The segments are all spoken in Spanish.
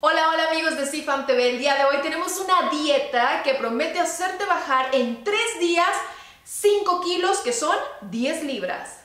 Hola, hola amigos de CFAM TV. El día de hoy tenemos una dieta que promete hacerte bajar en 3 días 5 kilos, que son 10 libras.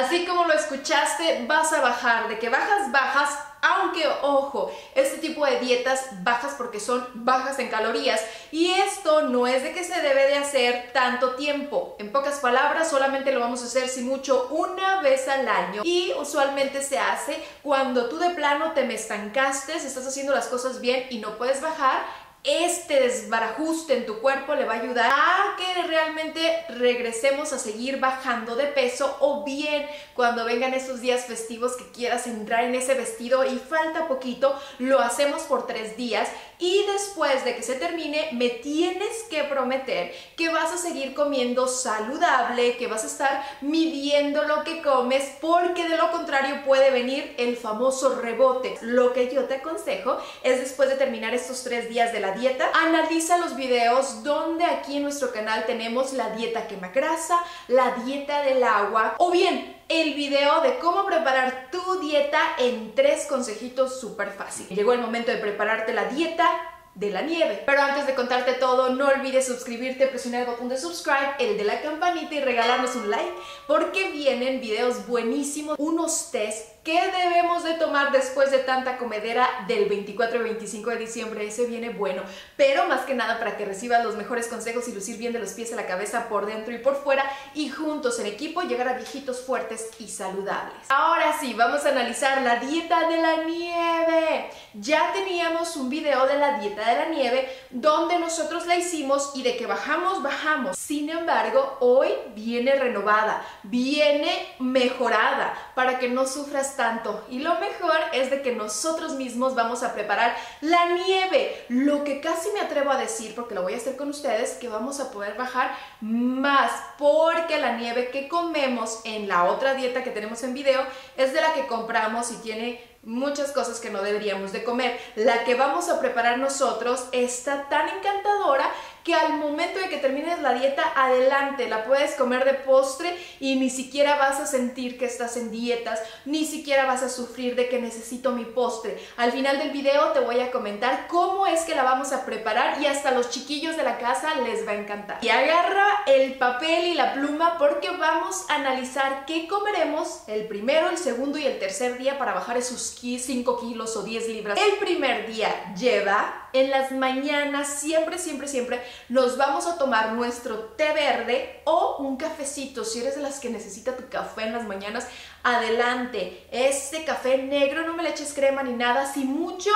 Así como lo escuchaste, vas a bajar. De que bajas, bajas. Aunque, ojo, este tipo de dietas bajas porque son bajas en calorías y esto no es de que se debe de hacer tanto tiempo. En pocas palabras, solamente lo vamos a hacer si mucho una vez al año y usualmente se hace cuando tú de plano te me estancaste, estás haciendo las cosas bien y no puedes bajar este desbarajuste en tu cuerpo le va a ayudar a que realmente regresemos a seguir bajando de peso o bien cuando vengan esos días festivos que quieras entrar en ese vestido y falta poquito, lo hacemos por tres días y después de que se termine me tienes que prometer que vas a seguir comiendo saludable, que vas a estar midiendo lo que comes porque de lo contrario puede venir el famoso rebote. Lo que yo te aconsejo es después de terminar estos tres días de la dieta, analiza los videos donde aquí en nuestro canal tenemos la dieta quema grasa, la dieta del agua o bien el video de cómo preparar tu dieta en tres consejitos súper fácil. Llegó el momento de prepararte la dieta de la nieve. Pero antes de contarte todo, no olvides suscribirte, presionar el botón de subscribe, el de la campanita y regalarnos un like porque vienen videos buenísimos, unos test ¿Qué debemos de tomar después de tanta comedera del 24 y 25 de diciembre? Ese viene bueno, pero más que nada para que recibas los mejores consejos y lucir bien de los pies a la cabeza por dentro y por fuera y juntos en equipo llegar a viejitos fuertes y saludables. Ahora sí, vamos a analizar la dieta de la nieve. Ya teníamos un video de la dieta de la nieve donde nosotros la hicimos y de que bajamos, bajamos. Sin embargo, hoy viene renovada, viene mejorada para que no sufras tanto. Y lo mejor es de que nosotros mismos vamos a preparar la nieve. Lo que casi me atrevo a decir, porque lo voy a hacer con ustedes, que vamos a poder bajar más. Porque la nieve que comemos en la otra dieta que tenemos en video es de la que compramos y tiene muchas cosas que no deberíamos de comer. La que vamos a preparar nosotros está tan encantadora que al momento de que termines la dieta, adelante, la puedes comer de postre y ni siquiera vas a sentir que estás en dietas, ni siquiera vas a sufrir de que necesito mi postre. Al final del video te voy a comentar cómo es que la vamos a preparar y hasta los chiquillos de la casa les va a encantar. Y agarra el papel y la pluma porque vamos a analizar qué comeremos el primero, el segundo y el tercer día para bajar esos 5 kilos o 10 libras. El primer día lleva en las mañanas, siempre, siempre, siempre nos vamos a tomar nuestro té verde o un cafecito. Si eres de las que necesita tu café en las mañanas, adelante. Este café negro, no me le eches crema ni nada, si mucho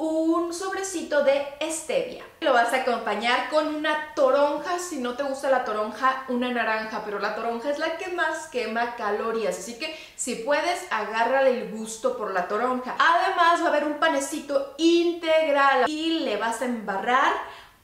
un sobrecito de stevia. Lo vas a acompañar con una toronja, si no te gusta la toronja, una naranja, pero la toronja es la que más quema calorías, así que si puedes, agárrale el gusto por la toronja. Además va a haber un panecito integral y le vas a embarrar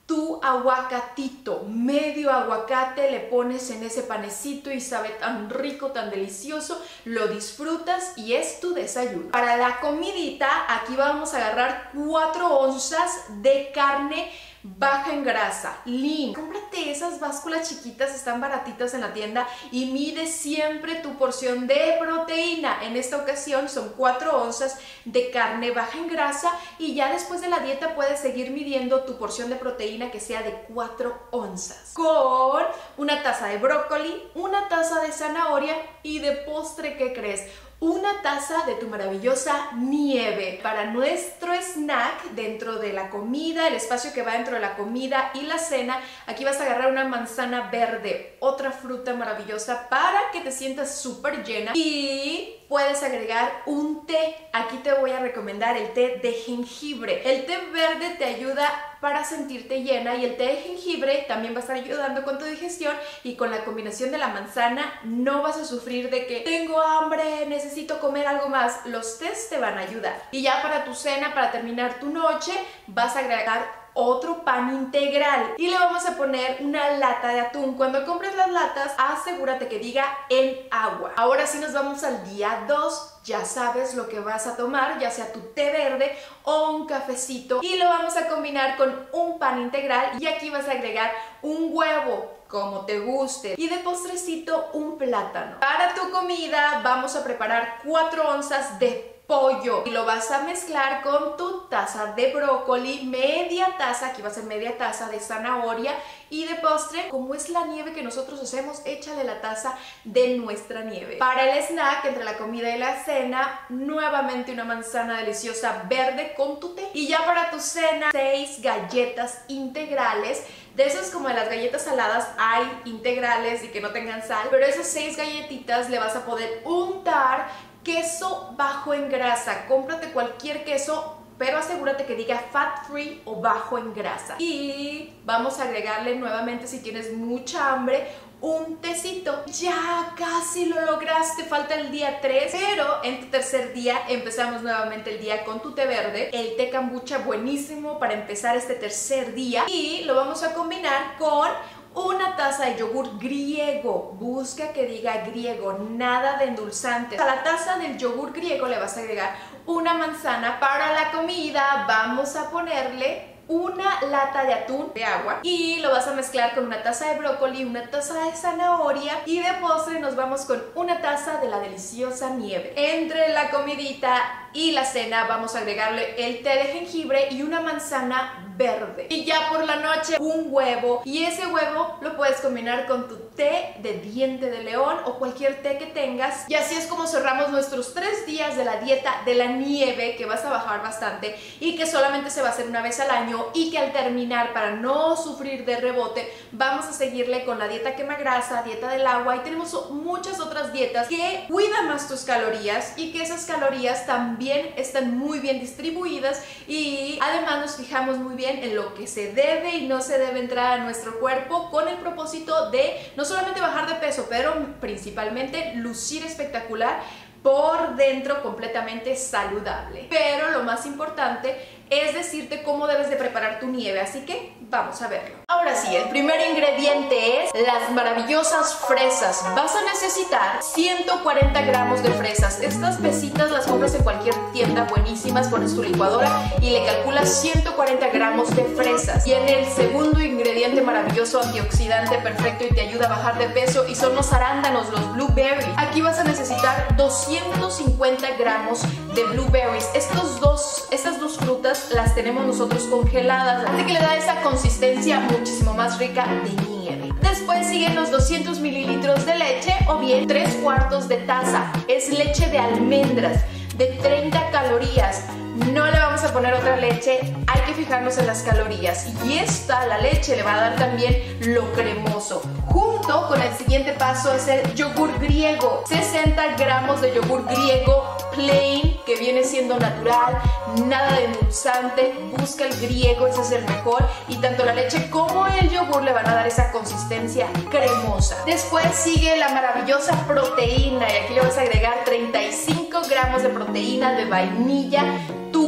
tu aguacatito, medio aguacate le pones en ese panecito y sabe tan rico, tan delicioso, lo disfrutas y es tu desayuno. Para la comidita, aquí vamos a agarrar 4 onzas de carne baja en grasa, lean. Cómprate esas básculas chiquitas, están baratitas en la tienda y mide siempre tu porción de proteína. En esta ocasión son 4 onzas de carne baja en grasa y ya después de la dieta puedes seguir midiendo tu porción de proteína que sea de 4 onzas. Con una taza de brócoli, una taza de zanahoria y de postre, ¿qué crees? una taza de tu maravillosa nieve para nuestro snack dentro de la comida, el espacio que va dentro la comida y la cena. Aquí vas a agarrar una manzana verde, otra fruta maravillosa para que te sientas súper llena y puedes agregar un té. Aquí te voy a recomendar el té de jengibre. El té verde te ayuda para sentirte llena y el té de jengibre también va a estar ayudando con tu digestión y con la combinación de la manzana no vas a sufrir de que tengo hambre, necesito comer algo más. Los tés te van a ayudar. Y ya para tu cena, para terminar tu noche, vas a agregar otro pan integral y le vamos a poner una lata de atún. Cuando compres las latas, asegúrate que diga en agua. Ahora sí nos vamos al día 2 ya sabes lo que vas a tomar, ya sea tu té verde o un cafecito y lo vamos a combinar con un pan integral y aquí vas a agregar un huevo como te guste. Y de postrecito un plátano. Para tu comida vamos a preparar 4 onzas de pollo y lo vas a mezclar con tu taza de brócoli, media taza, aquí va a ser media taza de zanahoria y de postre, como es la nieve que nosotros hacemos, échale la taza de nuestra nieve. Para el snack, entre la comida y la cena, nuevamente una manzana deliciosa verde con tu té. Y ya para tu cena, seis galletas integrales de esas como de las galletas saladas hay integrales y que no tengan sal, pero esas seis galletitas le vas a poder untar queso bajo en grasa. Cómprate cualquier queso pero asegúrate que diga fat free o bajo en grasa. Y vamos a agregarle nuevamente si tienes mucha hambre un tecito. Ya casi lo lograste, falta el día 3, pero en tu tercer día empezamos nuevamente el día con tu té verde, el té kombucha buenísimo para empezar este tercer día y lo vamos a combinar con una taza de yogur griego. Busca que diga griego, nada de endulzantes. A la taza del yogur griego le vas a agregar una manzana. Para la comida vamos a ponerle una lata de atún de agua y lo vas a mezclar con una taza de brócoli, una taza de zanahoria y de postre nos vamos con una taza de la deliciosa nieve. Entre la comidita y la cena vamos a agregarle el té de jengibre y una manzana verde. Y ya por la noche un huevo y ese huevo lo puedes combinar con tu té de diente de león o cualquier té que tengas. Y así es como cerramos nuestros tres días de la dieta de la nieve que vas a bajar bastante y que solamente se va a hacer una vez al año y que al terminar para no sufrir de rebote vamos a seguirle con la dieta quema grasa, dieta del agua y tenemos muchas otras dietas que cuidan más tus calorías y que esas calorías también están muy bien distribuidas y además nos fijamos muy bien en lo que se debe y no se debe entrar a nuestro cuerpo con el propósito de no solamente bajar de peso, pero principalmente lucir espectacular por dentro completamente saludable. Pero lo más importante es decirte cómo debes de preparar tu nieve, así que vamos a verlo. Ahora sí, el primer ingrediente es las maravillosas fresas. Vas a necesitar 140 gramos de fresas. Estas pesitas las compras en cualquier tienda buenísimas, pones tu licuadora y le calculas 140 gramos de fresas. Tiene el segundo ingrediente maravilloso, antioxidante perfecto y te ayuda a bajar de peso y son los arándanos, los blueberries. Aquí vas a necesitar 250 gramos de blueberries. Estos dos, estas dos frutas las tenemos nosotros congeladas, así que le da esa consistencia muchísimo más rica de nieve. Después siguen los 200 mililitros de leche o bien 3 cuartos de taza. Es leche de almendras de 30 calorías. No le vamos a poner otra leche, hay que fijarnos en las calorías. Y esta, la leche, le va a dar también lo cremoso. Junto con el siguiente paso es el yogur griego. 60 gramos de yogur griego plain, que viene siendo natural, nada de endulzante, busca el griego, ese es el mejor, y tanto la leche como el yogur le van a dar esa consistencia cremosa. Después sigue la maravillosa proteína, y aquí le vas a agregar 35 gramos de proteína de vainilla,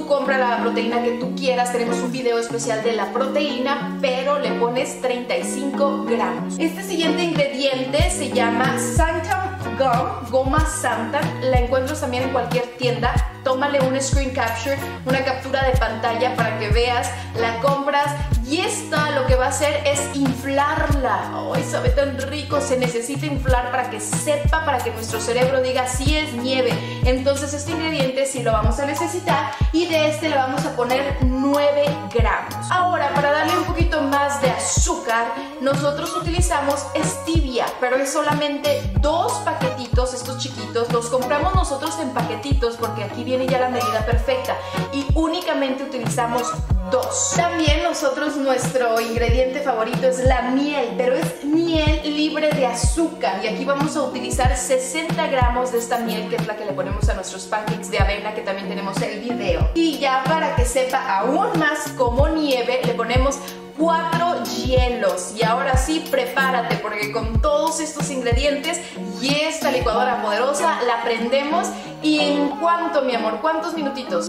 Compra la proteína que tú quieras, tenemos un video especial de la proteína, pero le pones 35 gramos. Este siguiente ingrediente se llama Sanctum Gum, goma Santa. La encuentras también en cualquier tienda. Tómale un screen capture, una captura de pantalla para que veas, la compras y esta lo que va a hacer es inflarla. ¡Ay, sabe tan rico! Se necesita inflar para que sepa, para que nuestro cerebro diga si es nieve. Entonces este ingrediente sí lo vamos a necesitar y de este le vamos a poner 9 gramos. Ahora, para darle un poquito más de azúcar, nosotros utilizamos stevia, pero es solamente dos paquetitos, estos chiquitos. Los compramos nosotros en paquetitos porque aquí viene ya la medida perfecta y únicamente utilizamos dos. También nosotros nuestro ingrediente favorito es la miel, pero es miel libre de azúcar y aquí vamos a utilizar 60 gramos de esta miel que es la que le ponemos a nuestros pancakes de avena que también tenemos el video. Y ya para que sepa aún más como nieve le ponemos cuatro hielos y ahora sí prepárate porque con estos ingredientes y esta licuadora poderosa la prendemos y en cuánto mi amor, cuántos minutitos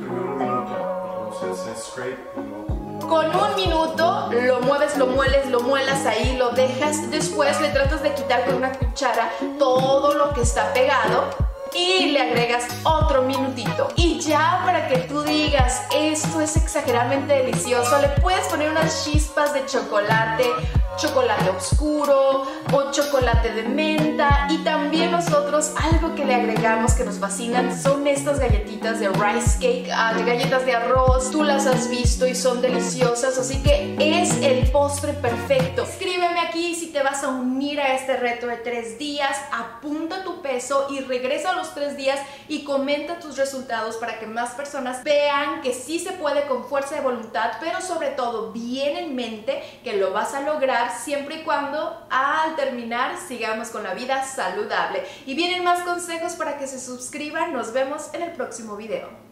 con un minuto lo mueves, lo mueles, lo muelas ahí, lo dejas. Después le tratas de quitar con una cuchara todo lo que está pegado y le agregas otro minutito. Y ya para que esto es exageradamente delicioso, le puedes poner unas chispas de chocolate, chocolate oscuro o chocolate de menta. Y también nosotros algo que le agregamos que nos fascinan son estas galletitas de rice cake, ah, de galletas de arroz, tú las has visto y son deliciosas, así que es el postre perfecto. Escríbeme aquí si te vas a unir a este reto de tres días, apunta tu peso y regresa a los tres días y comenta tus resultados para que más personas que sí se puede con fuerza de voluntad, pero sobre todo bien en mente que lo vas a lograr siempre y cuando al terminar sigamos con la vida saludable. Y vienen más consejos para que se suscriban. Nos vemos en el próximo video.